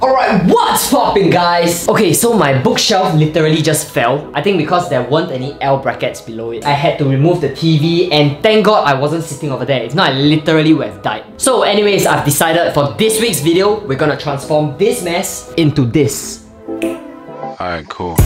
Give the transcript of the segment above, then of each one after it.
Alright, what's popping guys? Okay, so my bookshelf literally just fell. I think because there weren't any L brackets below it. I had to remove the TV and thank god I wasn't sitting over there. If not, I literally would have died. So anyways, I've decided for this week's video, we're gonna transform this mess into this. Alright, cool.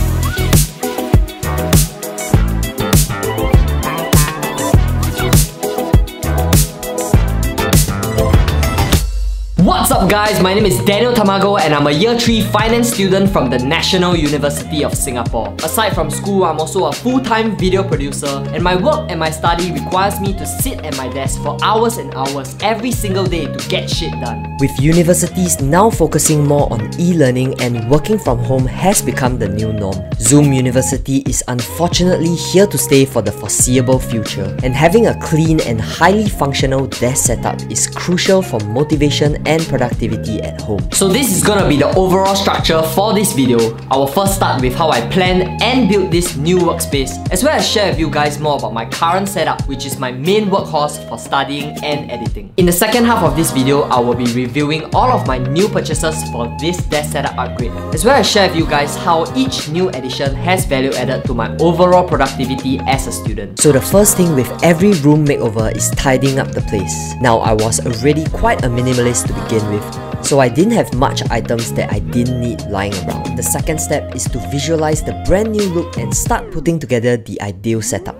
Up guys, my name is Daniel Tamago and I'm a year 3 finance student from the National University of Singapore. Aside from school, I'm also a full-time video producer and my work and my study requires me to sit at my desk for hours and hours every single day to get shit done. With universities now focusing more on e-learning and working from home has become the new norm, Zoom University is unfortunately here to stay for the foreseeable future and having a clean and highly functional desk setup is crucial for motivation and productivity at home. So this is gonna be the overall structure for this video. I will first start with how I plan and build this new workspace, as well as share with you guys more about my current setup, which is my main workhorse for studying and editing. In the second half of this video, I will be reviewing all of my new purchases for this desk setup upgrade, as well as share with you guys how each new addition has value added to my overall productivity as a student. So the first thing with every room makeover is tidying up the place. Now I was already quite a minimalist to begin with, so I didn't have much items that I didn't need lying around. The second step is to visualize the brand new look and start putting together the ideal setup.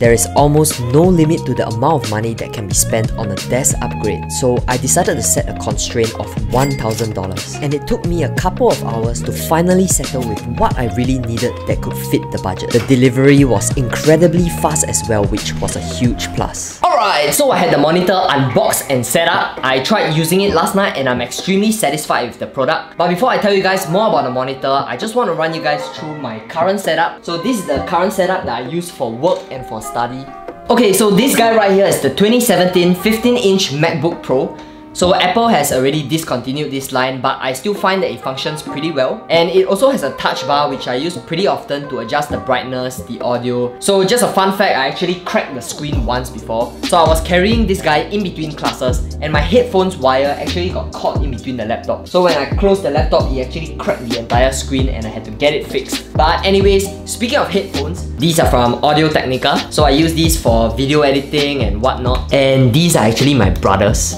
There is almost no limit to the amount of money that can be spent on a desk upgrade, so I decided to set a constraint of $1,000. And it took me a couple of hours to finally settle with what I really needed that could fit the budget. The delivery was incredibly fast as well, which was a huge plus. Alright, so I had the monitor unboxed and set up. I tried using it last night and I'm extremely satisfied with the product. But before I tell you guys more about the monitor, I just want to run you guys through my current setup. So this is the current setup that I use for work and for study. Okay, so this guy right here is the 2017 15-inch MacBook Pro. So Apple has already discontinued this line but I still find that it functions pretty well and it also has a touch bar which I use pretty often to adjust the brightness, the audio. So just a fun fact, I actually cracked the screen once before. So I was carrying this guy in between classes and my headphones wire actually got caught in between the laptop. So when I closed the laptop, it actually cracked the entire screen and I had to get it fixed. But anyways, speaking of headphones, these are from Audio Technica. So I use these for video editing and whatnot. And these are actually my brother's.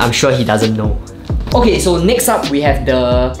I'm sure he doesn't know. Okay, so next up we have the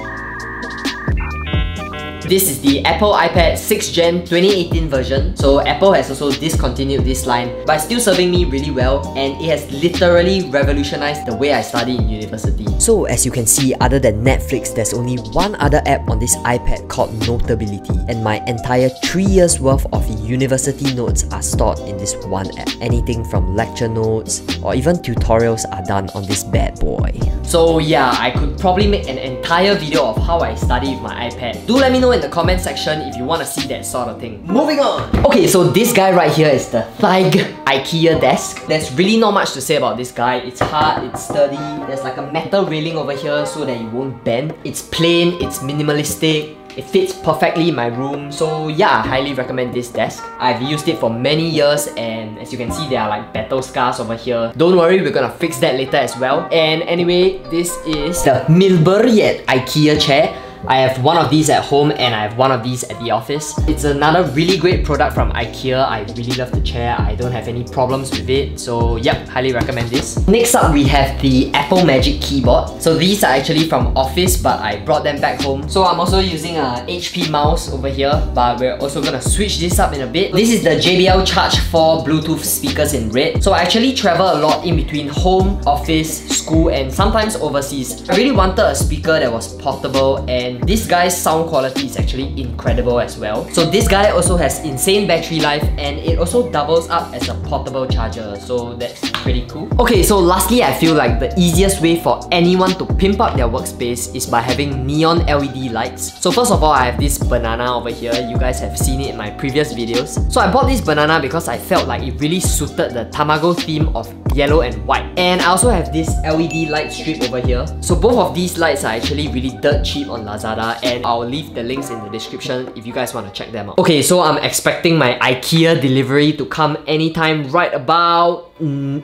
this is the Apple iPad 6th Gen 2018 version. So Apple has also discontinued this line, but still serving me really well and it has literally revolutionized the way I study in university. So as you can see, other than Netflix, there's only one other app on this iPad called Notability and my entire 3 years worth of university notes are stored in this one app. Anything from lecture notes or even tutorials are done on this bad boy. So yeah, I could probably make an entire video of how I study with my iPad. Do let me know in the comment section if you want to see that sort of thing. Moving on! Okay, so this guy right here is the Thig IKEA desk. There's really not much to say about this guy. It's hard, it's sturdy, there's like a metal railing over here so that it won't bend. It's plain, it's minimalistic, it fits perfectly in my room, so yeah, I highly recommend this desk. I've used it for many years and as you can see, there are like battle scars over here. Don't worry, we're gonna fix that later as well. And anyway, this is the Millberget IKEA chair. I have one of these at home and I have one of these at the office. It's another really great product from IKEA. I really love the chair. I don't have any problems with it. So yep, highly recommend this. Next up, we have the Apple Magic Keyboard. So these are actually from Office, but I brought them back home. So I'm also using a HP mouse over here, but we're also gonna switch this up in a bit. This is the JBL Charge 4 Bluetooth speakers in red. So I actually travel a lot in between home, office, school, and sometimes overseas. I really wanted a speaker that was portable and and this guy's sound quality is actually incredible as well. So this guy also has insane battery life and it also doubles up as a portable charger so that's pretty cool. Okay so lastly I feel like the easiest way for anyone to pimp up their workspace is by having neon LED lights. So first of all I have this banana over here, you guys have seen it in my previous videos. So I bought this banana because I felt like it really suited the Tamago theme of yellow and white. And I also have this LED light strip over here. So both of these lights are actually really dirt cheap on Lazada and I'll leave the links in the description if you guys want to check them out. Okay, so I'm expecting my IKEA delivery to come anytime right about... Mm,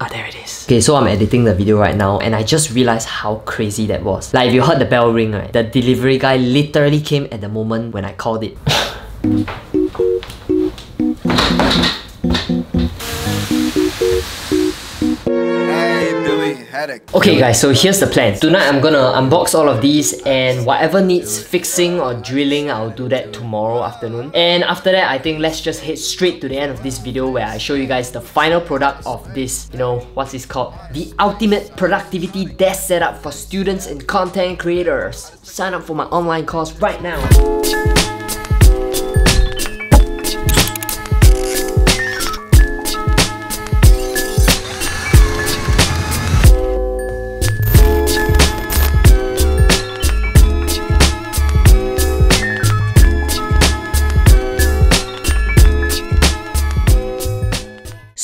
Ah, there it is. Okay, so I'm editing the video right now and I just realized how crazy that was. Like if you heard the bell ring, right? The delivery guy literally came at the moment when I called it. Okay guys, so here's the plan. Tonight I'm gonna unbox all of these and whatever needs fixing or drilling, I'll do that tomorrow afternoon. And after that, I think let's just head straight to the end of this video where I show you guys the final product of this, you know, what's this called? The ultimate productivity desk setup for students and content creators. Sign up for my online course right now.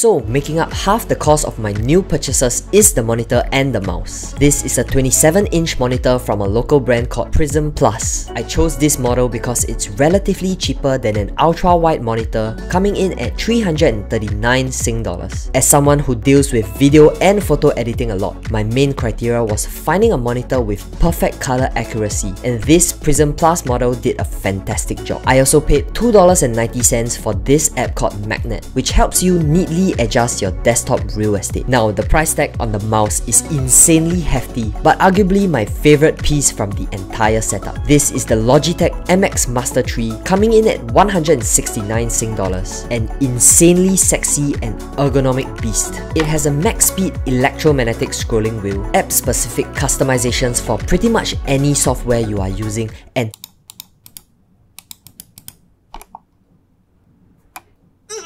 So, making up half the cost of my new purchases is the monitor and the mouse. This is a 27-inch monitor from a local brand called Prism Plus. I chose this model because it's relatively cheaper than an ultra-wide monitor, coming in at 339 Sing dollars. As someone who deals with video and photo editing a lot, my main criteria was finding a monitor with perfect color accuracy, and this Prism Plus model did a fantastic job. I also paid $2.90 for this app called Magnet, which helps you neatly adjust your desktop real estate. Now, the price tag on the mouse is insanely hefty, but arguably my favorite piece from the entire setup. This is the Logitech MX Master 3 coming in at 169 Sing dollars, an insanely sexy and ergonomic beast. It has a max speed electromagnetic scrolling wheel, app specific customizations for pretty much any software you are using, and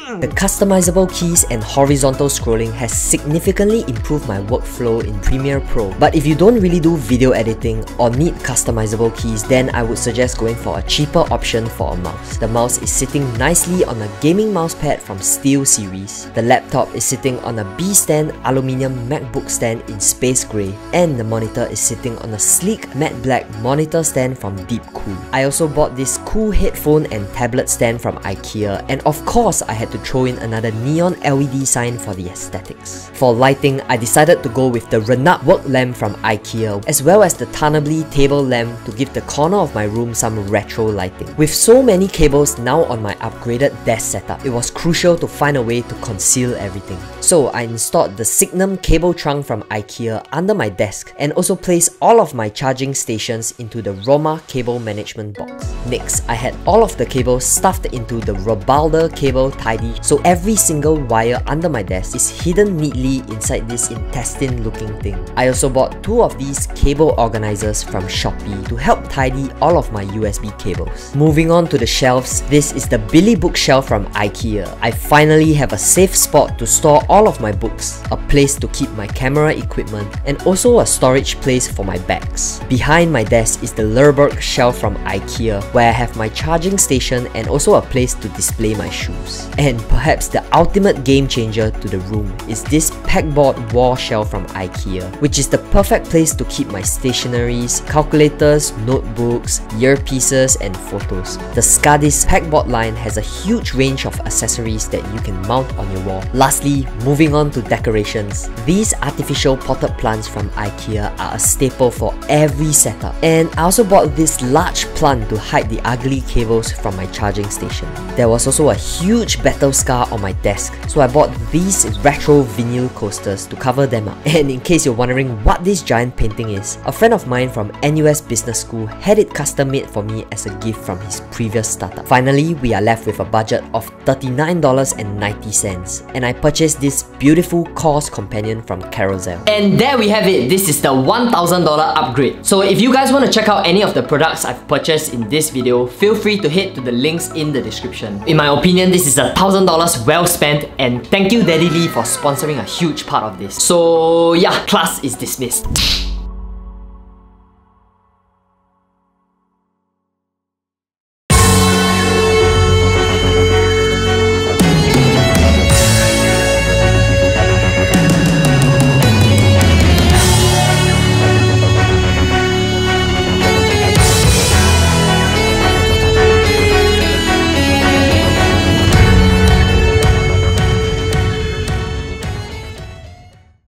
The customizable keys and horizontal scrolling has significantly improved my workflow in Premiere Pro. But if you don't really do video editing or need customizable keys, then I would suggest going for a cheaper option for a mouse. The mouse is sitting nicely on a gaming mousepad from SteelSeries. The laptop is sitting on a B-stand aluminium MacBook stand in space grey, and the monitor is sitting on a sleek matte black monitor stand from Deepcool. I also bought this cool headphone and tablet stand from IKEA, and of course I had to throw in another neon LED sign for the aesthetics. For lighting, I decided to go with the Ranarp work lamp from IKEA, as well as the Tärnaby table lamp to give the corner of my room some retro lighting. With so many cables now on my upgraded desk setup, it was crucial to find a way to conceal everything. So I installed the Signum cable trunk from IKEA under my desk and also placed all of my charging stations into the Roma cable management box. Next, I had all of the cables stuffed into the Robalder cable tidy so every single wire under my desk is hidden neatly inside this intestine looking thing. I also bought two of these cable organizers from Shopee to help tidy all of my USB cables. Moving on to the shelves, this is the Billy bookshelf from IKEA. I finally have a safe spot to store all of my books, a place to keep my camera equipment, and also a storage place for my bags. Behind my desk is the Lerberg shelf from IKEA, where I have my charging station and also a place to display my shoes. And perhaps the ultimate game changer to the room is this pegboard wall shelf from IKEA, which is the perfect place to keep my stationaries, calculators, notebooks, earpieces, and photos. The Skadis pegboard line has a huge range of accessories that you can mount on your wall. Lastly, moving on to decorations. These artificial potted plants from IKEA are a staple for every setup. And I also bought this large plant to hide the ugly cables from my charging station. There was also a huge battle scar on my desk, so I bought these retro vinyl coasters to cover them up. And in case you're wondering what this giant painting is, a friend of mine from NUS Business School had it custom made for me as a gift from his previous startup. Finally, we are left with a budget of $39.90 and I purchased this beautiful course companion from Carousell. And there we have it, this is the $1,000 upgrade. So if you guys want to check out any of the products I've purchased in this video, feel free to head to the links in the description. In my opinion, this is a $1,000 well spent and thank you Daddy Lee for sponsoring a huge part of this. So yeah, class is dismissed.